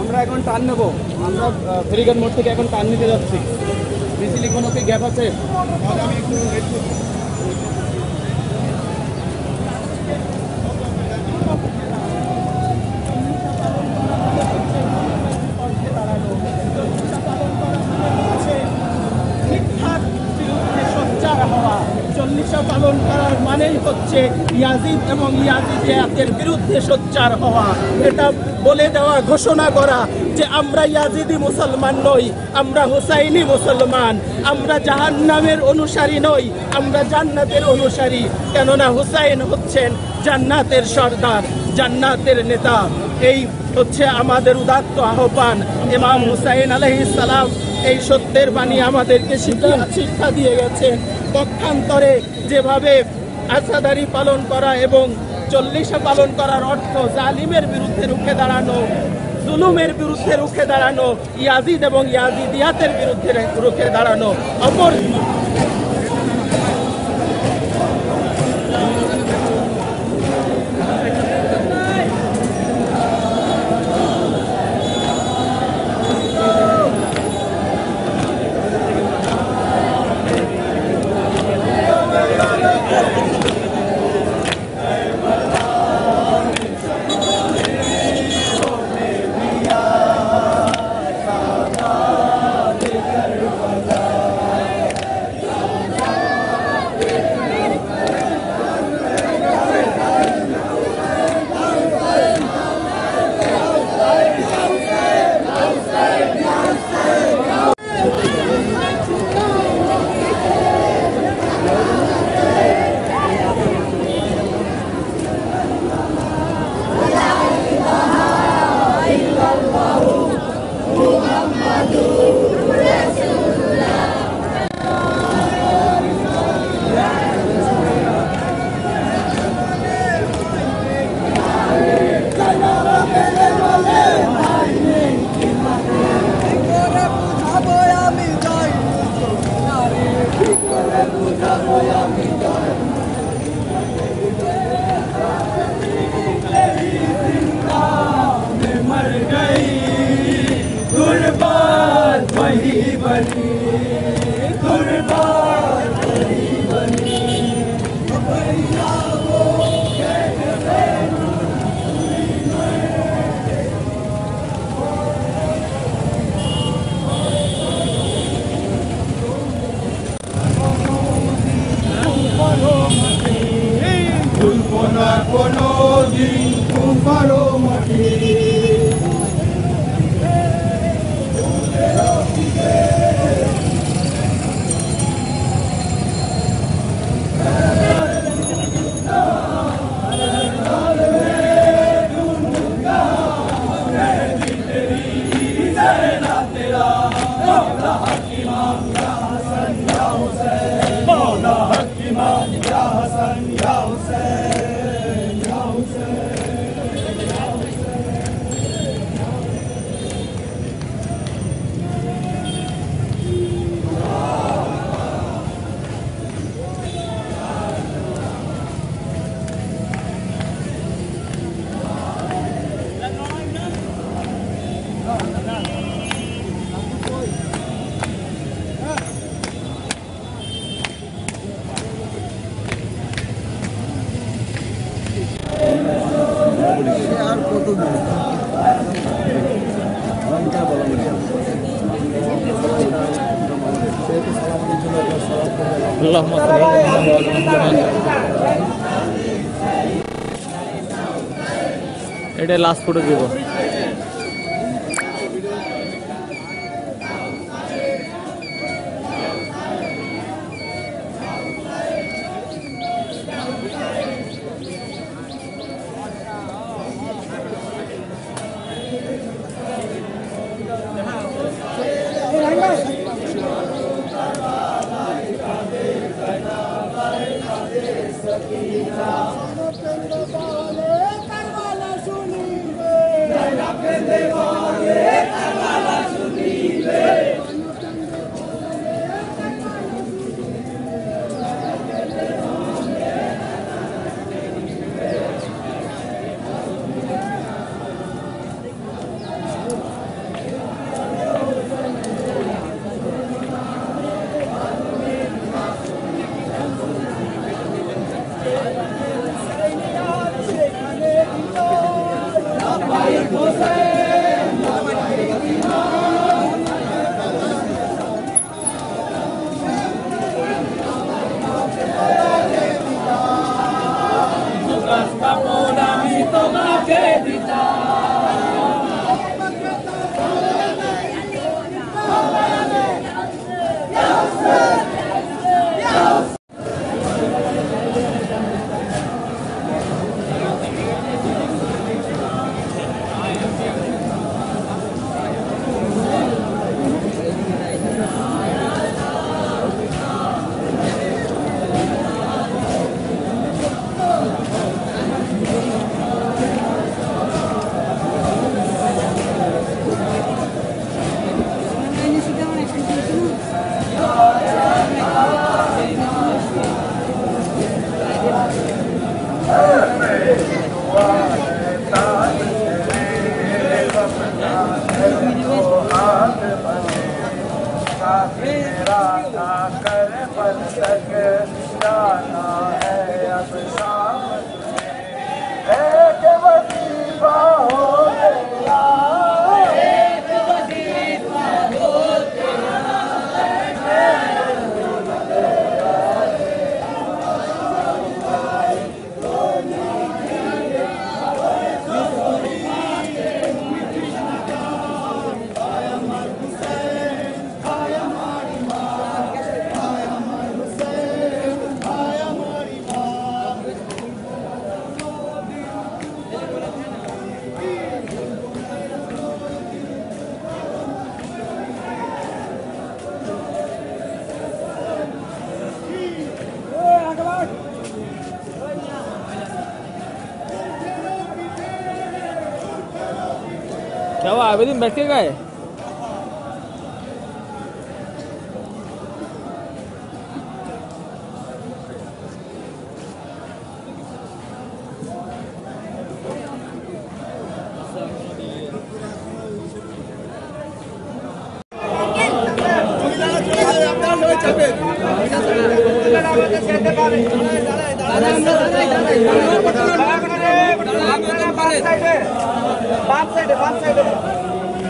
আমরা এখন টান নেব। আমরা ফেরিঘাট মোড় থেকে এখন টান নিতে যাচ্ছি। বিসিলি কোনো কি গ্যাপ আছে। আমি একটু হচ্ছে ইয়াজিদ এবং ইয়াজিদিয়াতের বিরুদ্ধে সোচ্চার হওয়া। এটা বলে দেওয়া, ঘোষণা করা যে আমরা ইয়াজিদি মুসলমান নই, আমরা হুসাইনি মুসলমান, আমরা জাহান্নামের অনুসারী নই, আমরা জান্নাতের অনুসারী। কেননা হুসাইন হচ্ছেন জান্নাতের সর্দার, জান্নাতের নেতা। এই হচ্ছে আমাদের উদাত্ত আহ্বান। ইমাম হুসাইন সালাম এই সত্যের বাণী আমাদেরকে শিক্ষা শিক্ষা দিয়ে গেছে পক্ষান্তরে যেভাবে আসাদারি পালন করা এবং চল্লিশে পালন করার অর্থ জালিমের বিরুদ্ধে রুখে দাঁড়ানো, জুলুমের বিরুদ্ধে রুখে দাঁড়ানো, ইয়াজিদ এবং ইয়াজিদ ইয়াজিদিয়াতের বিরুদ্ধে রুখে দাঁড়ানো। অপর এটা লাস্ট ফটো দিব। acreditar. क्या वो आवेदन बैठ के गए?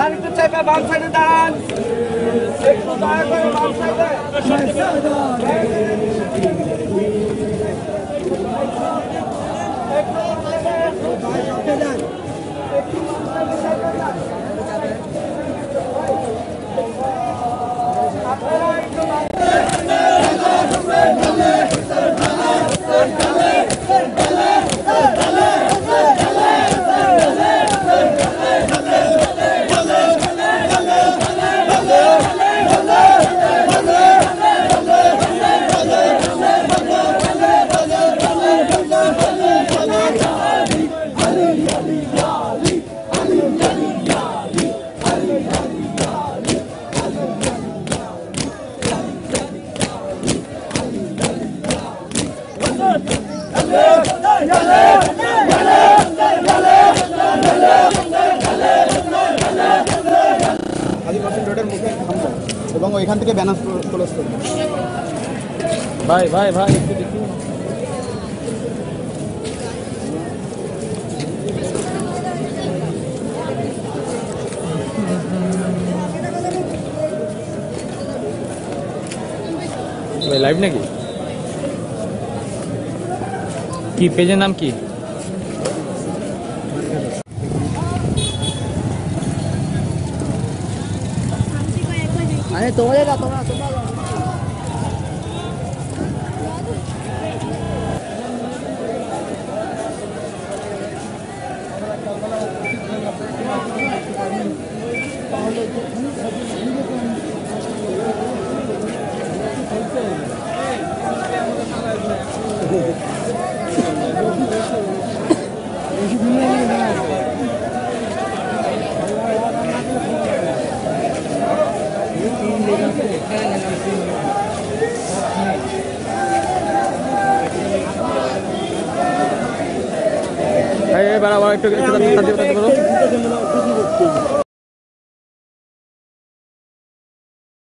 আর একটু চাইবে বাম সাইডে দাঁড়ান। একটু দয়া করে বাম সাইডে। আদিবাসী এবং ওইখান থেকে ব্যানার ক্লোজ ভাই ভাই ভাই, একটু দেখি। লাইভ নাকি? কি পেজের নাম কি? Dale, tómale la toma, toma এই আবার একটু